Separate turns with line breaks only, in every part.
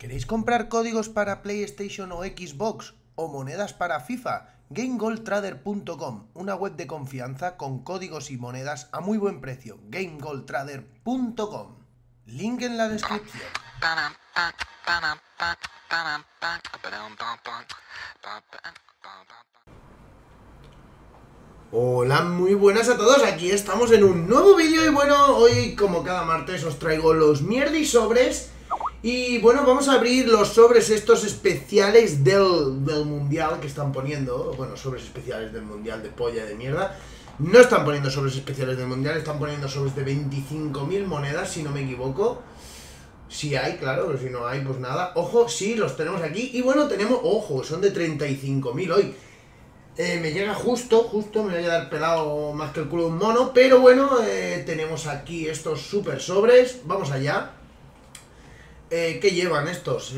¿Queréis comprar códigos para PlayStation o Xbox o monedas para FIFA? GameGoldTrader.com, una web de confianza con códigos y monedas a muy buen precio. GameGoldTrader.com. Link en la descripción. Hola, muy buenas a todos, aquí estamos en un nuevo vídeo y bueno, hoy como cada martes os traigo los mierdi sobres y bueno, vamos a abrir los sobres estos especiales del, del mundial que están poniendo, bueno, sobres especiales del mundial de polla de mierda no están poniendo sobres especiales del mundial, están poniendo sobres de 25.000 monedas, si no me equivoco. Si hay, claro, pero si no hay, pues nada. Ojo, sí, los tenemos aquí. Y bueno, tenemos, ojo, son de 35.000 hoy. Eh, me llega justo, justo, me voy a quedar pelado más que el culo de un mono. Pero bueno, eh, tenemos aquí estos super sobres. Vamos allá. Eh, ¿Qué llevan estos?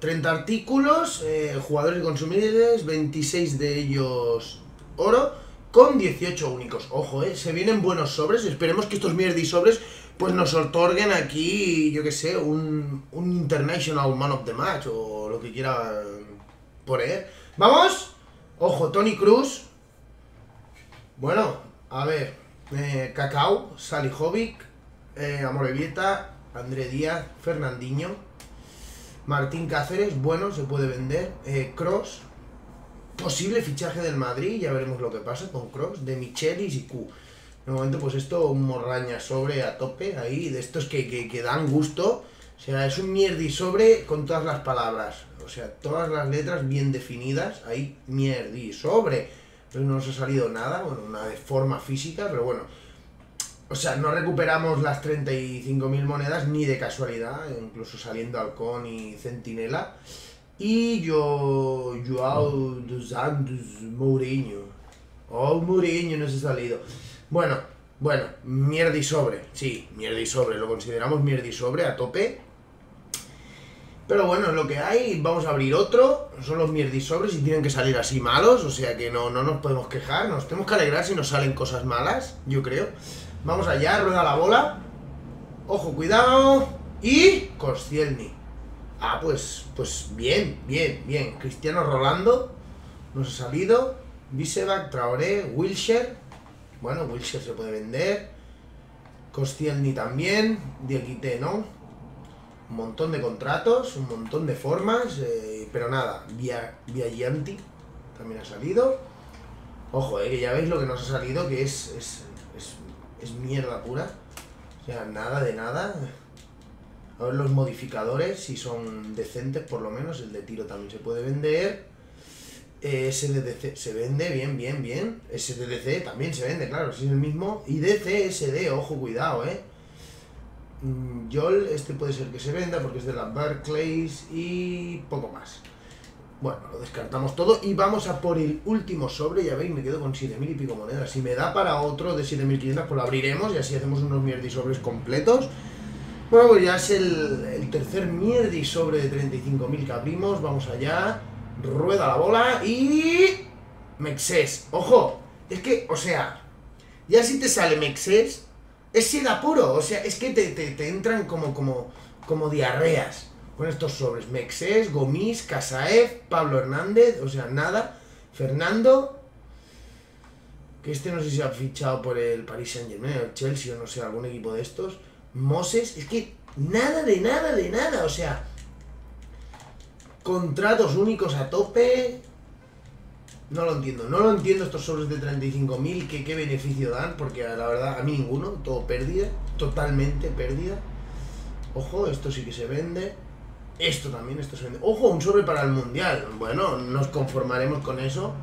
30 artículos, jugadores y consumidores, 26 de ellos oro, con 18 únicos. Ojo, eh, se vienen buenos sobres. Esperemos que estos mierdi sobres pues nos otorguen aquí, yo que sé, un, un International Man of the Match o lo que quiera poner. ¡Vamos! Ojo, Tony Cruz. Bueno, a ver. Eh, Cacao, Salihovic, eh, Amorevieta, André Díaz, Fernandinho, Martín Cáceres, bueno, se puede vender. Eh, Cross, posible fichaje del Madrid, ya veremos lo que pasa con Cross, de Michelis y Q. De momento, pues esto, un morraña sobre a tope, ahí, de estos que, que, dan gusto. O sea, es un mierdi sobre con todas las palabras. O sea, todas las letras bien definidas, ahí mierdi sobre. Pero no nos ha salido nada, bueno, una de forma física, pero bueno. O sea, no recuperamos las 35.000 monedas ni de casualidad, incluso saliendo Halcón y Centinela. Y yo, Joao dos Santos Mourinho. Oh, Mourinho no se ha salido. Bueno, bueno, mierda y sobre. Sí, mierda y sobre. Lo consideramos mierda y sobre a tope. Pero bueno, es lo que hay. Vamos a abrir otro. Son los y sobres y tienen que salir así malos. O sea que no, no nos podemos quejar. Nos tenemos que alegrar si nos salen cosas malas, yo creo. Vamos allá, rueda la bola. Ojo, cuidado. Y Koscielny. Ah, pues, pues bien, bien, bien. Cristiano Rolando nos ha salido. Bisevac, Traoré, Wilshire. Bueno, Wilshire se puede vender. Kostielny también. Diakite, ¿no? Un montón de contratos, un montón de formas. Eh, pero nada, Via, Viagianti también ha salido. Ojo, eh, que ya veis lo que nos ha salido, que es, es, es, es mierda pura. O sea, nada de nada. A ver los modificadores, si son decentes por lo menos. El de tiro también se puede vender. Eh, SDDC se vende, bien, bien, bien. SDDC también se vende, claro, si es el mismo. Y DCSD, ojo, cuidado, eh. Mm, Yol, este puede ser que se venda porque es de la Barclays y poco más. Bueno, lo descartamos todo y vamos a por el último sobre. Ya veis, me quedo con 7.000 y pico monedas. Si me da para otro de 7.500, pues lo abriremos y así hacemos unos mierdi sobres completos. Bueno, pues ya es el, tercer mierdi sobre de 35.000 que abrimos. Vamos allá. Rueda la bola y... Mexes. Ojo, es que, o sea, ya si te sale Mexes, es seda puro. O sea, es que te, entran como, como, como diarreas con estos sobres. Mexes, Gomis, Casaev, Pablo Hernández, o sea, nada. Fernando, que este no sé si ha fichado por el Paris Saint Germain, el Chelsea o no sé, algún equipo de estos. Moses, es que nada de nada de nada, o sea, contratos únicos a tope. No lo entiendo, no lo entiendo estos sobres de 35.000, que qué beneficio dan, porque la verdad a mí ninguno, todo pérdida, totalmente pérdida. Ojo, esto sí que se vende. Esto también, esto se vende. Ojo, un sobre para el mundial. Bueno, nos conformaremos con eso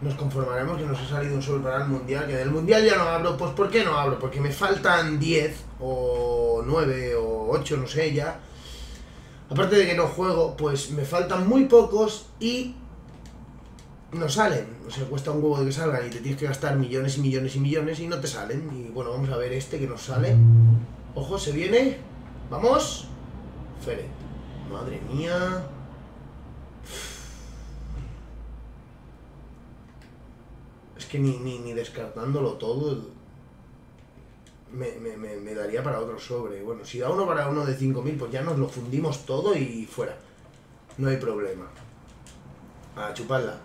nos conformaremos que nos ha salido un sobre para el mundial, que del mundial ya no abro, pues ¿por qué no abro? Porque me faltan 10 o 9 o 8, no sé ya. Aparte de que no juego, pues me faltan muy pocos y no salen. O sea, cuesta un huevo de que salgan y te tienes que gastar millones y millones y millones y no te salen. Y bueno, vamos a ver este que nos sale. Ojo, se viene. Vamos. Feret. Madre mía. que ni, ni, ni descartándolo todo. me, me, me, me daría para otro sobre. Bueno, si da uno para uno de 5.000, pues ya nos lo fundimos todo y fuera. No hay problema. A chuparla.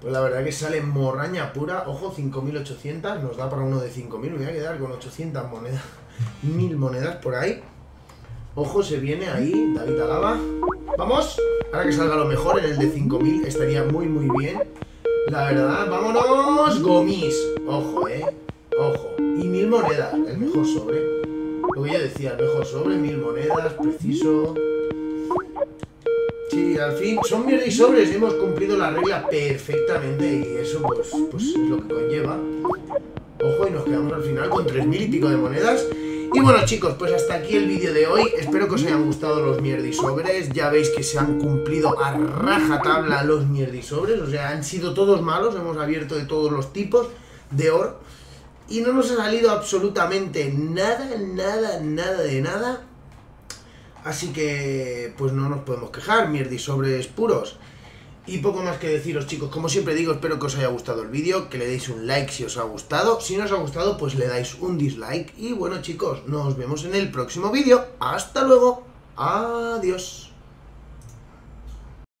Pues la verdad que sale morraña pura. Ojo, 5.800. Nos da para uno de 5.000. Me voy a quedar con 800 monedas. 1.000 monedas por ahí. Ojo, se viene ahí. David Alaba. ¡Vamos! Ahora que salga lo mejor en el de 5.000 estaría muy, muy bien. La verdad, vámonos. Gomis. Ojo, eh. Ojo. Y mil monedas. El mejor sobre. Lo que yo decía, el mejor sobre, mil monedas, preciso. Sí, al fin, son mierda y sobres. Hemos cumplido la regla perfectamente y eso, pues, pues es lo que conlleva. Ojo, y nos quedamos al final con tres mil y pico de monedas. Y bueno chicos, pues hasta aquí el vídeo de hoy. Espero que os hayan gustado los mierdisobres. Ya veis que se han cumplido a rajatabla los mierdisobres. O sea, han sido todos malos. Hemos abierto de todos los tipos de oro. Y no nos ha salido absolutamente nada, nada, nada de nada. Así que, pues no nos podemos quejar, mierdisobres puros. Y poco más que deciros chicos, como siempre digo, espero que os haya gustado el vídeo, que le deis un like si os ha gustado, si no os ha gustado pues le dais un dislike. Y bueno chicos, nos vemos en el próximo vídeo, hasta luego, adiós.